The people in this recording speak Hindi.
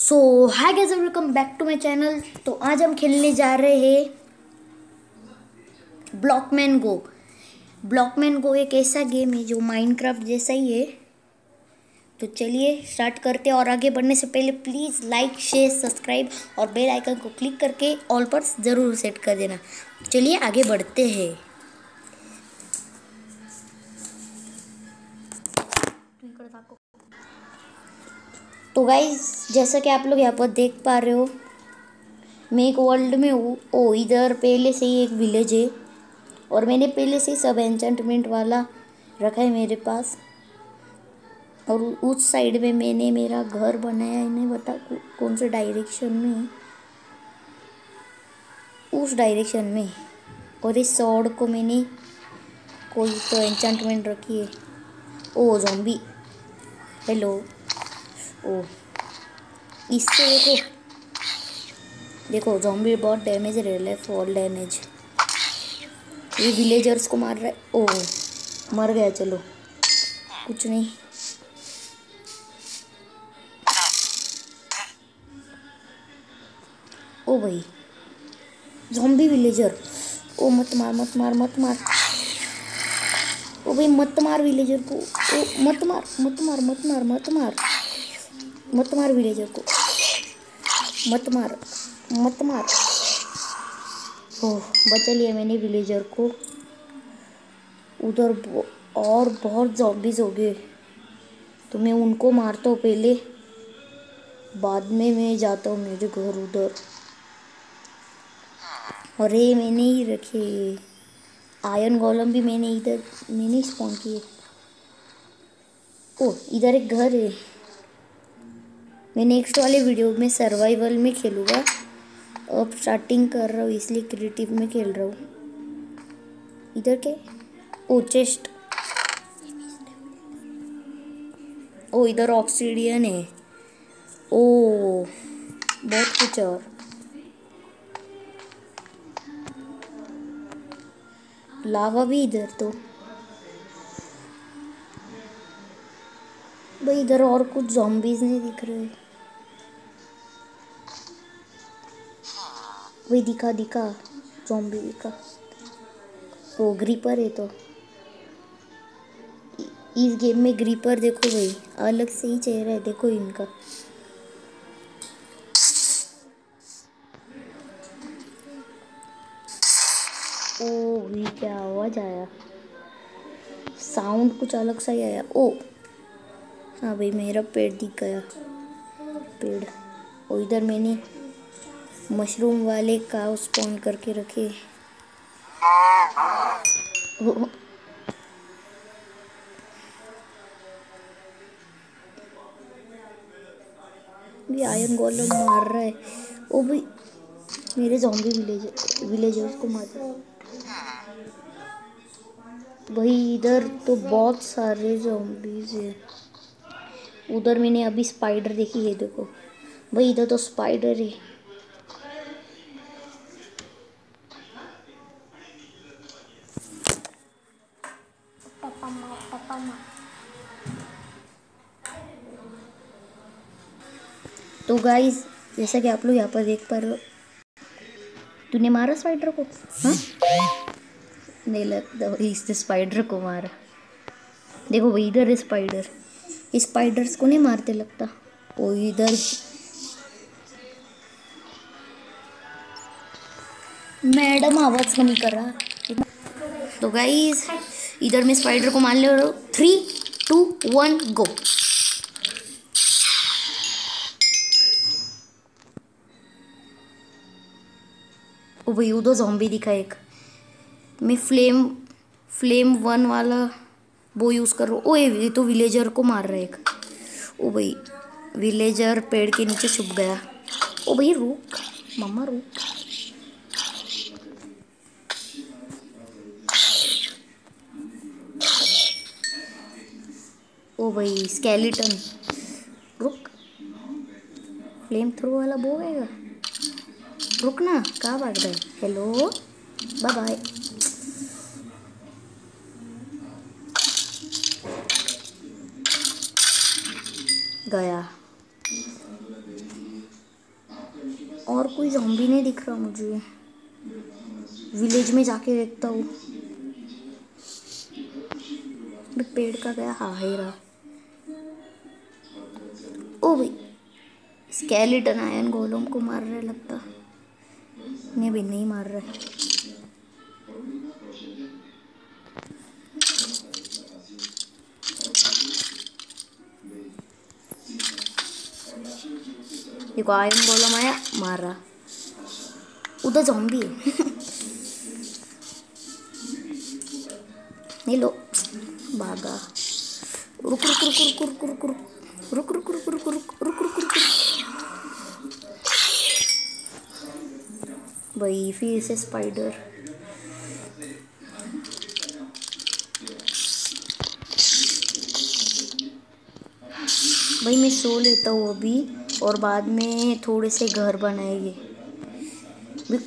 So hi guys welcome back to my channel तो आज हम खेलने जा रहे हैं ब्लॉकमैन गो ब्लॉकमैन गो एक ऐसा गेम है जो माइनक्राफ्ट जैसा ही है। तो चलिए स्टार्ट करते हैं और आगे बढ़ने से पहले प्लीज़ लाइक शेयर सब्सक्राइब और बेल आइकन को क्लिक करके ऑल पर ज़रूर सेट कर देना। चलिए आगे बढ़ते हैं। तो गाइज़ जैसा कि आप लोग यहाँ पर देख पा रहे हो, मैं एक वर्ल्ड में हूँ। ओ, इधर पहले से ही एक विलेज है और मैंने पहले से ही सब एंचेंटमेंट वाला रखा है मेरे पास। और उस साइड में मैंने मेरा घर बनाया है, नहीं बता कौन से डायरेक्शन में उस डायरेक्शन में। और इस सॉर्ड को मैंने कोई तो एंचेंटमेंट रखी है। ओ जॉम्बी हेलो ओ इससे देखो। देखो जॉम्बी बहुत डैमेज रहा है फॉल डैमेज ये विलेजर्स को मार रहा है। ओ मर गया, चलो। कुछ नहीं। ओ भाई जॉम्बी विलेजर ओ मत मार मत मार मत मार। ओ भाई, मत मार विलेजर को। ओ मत मार मत मार मत मार मत मार मत मार। विलेजर को। मत मार मत मार। ओह, बचा लिया मैंने विलेजर को। उधर और बहुत जॉम्बीज हो गए। तो मैं उनको मारता हूँ पहले। बाद में मैं जाता हूँ मेरे घर उधर। ये मैंने ही रखे। आयरन गोलम भी मैंने इधर, मैंने स्पॉन किए। ओ इधर एक घर है। मैं नेक्स्ट वाले वीडियो में सर्वाइवल में खेलूँगा। अब स्टार्टिंग कर रहा हूँ, इसलिए क्रिएटिव में खेल रहा हूँ। इधर के ओ चेस्ट ओ इधर ऑक्सीडियन है। ओ बहुत कुछ और। लावा भी इधर तो। भाई इधर और कुछ जॉम्बीज नहीं दिख रहे। वही दिखा दिखा जॉम्बी दिखा। वो ग्रीपर है तो। इस गेम में ग्रीपर देखो भाई, अलग से ही चेहरा है, देखो इनका। ओ भी क्या आवाज़ आया। साउंड कुछ अलग सा ही आया। ओ हाँ भाई, मेरा पेड़ दिख गया। पेड़। और इधर मैंने मशरूम वाले काव स्पॉन करके रखे। भी आयरन गोलम मार रहा है। वो भी मेरे जॉम्बी विलेज विलेजर्स को मार भाई, इधर तो बहुत सारे जॉम्बीज हैं। उधर मैंने अभी स्पाइडर देखी है देखो। भाई इधर तो स्पाइडर है। तो गाइस जैसा कि आप लोग यहाँ पर देख पा रहे हो तूने मारा स्पाइडर को? हाँ? नहीं लगता इस स्पाइडर को मारा। देखो भाई इधर है स्पाइडर स्पाइडर्स को नहीं मारते लगता। वो इधर। मैडम, आवाज़ कमी कर रहा तो गाइस इधर मैं स्पाइडर को मार ले रहा हूँ। थ्री टू वन गो भाई, उधर जॉम्बी दिखा एक। मैं फ्लेम फ्लेम वन वाला वो यूज़ कर ओ ये तो विलेजर को मार रहा है एक। ओ भाई विलेजर पेड़ के नीचे छुप गया। ओ भाई, रुक मम्मा रुक। ओ भाई स्केलेटन रुक। फ्लेम थ्रो वाला वो है रुक ना कहाँ भाग रहा है? हेलो बाय बाय गया। और कोई जॉम्बी नहीं दिख रहा मुझे। विलेज में जाके देखता हूँ। पेड़ का गया हाँ ही रहा। ओ भाई स्केलेटन आयन गोलम को मार रहे लगता। नहीं भी नहीं मार रहे। देखो आयन गोलम आया मार रहा उधर जॉम्बी है ये लो भागा रुक रुक रुक रुक रुक रुक रुक रुक रुक रुक रुक रुक रुक रुक भाई फिर से स्पाइडर भाई मैं सो लेता हूँ अभी और बाद में थोड़े से घर बनाएँगे। कोई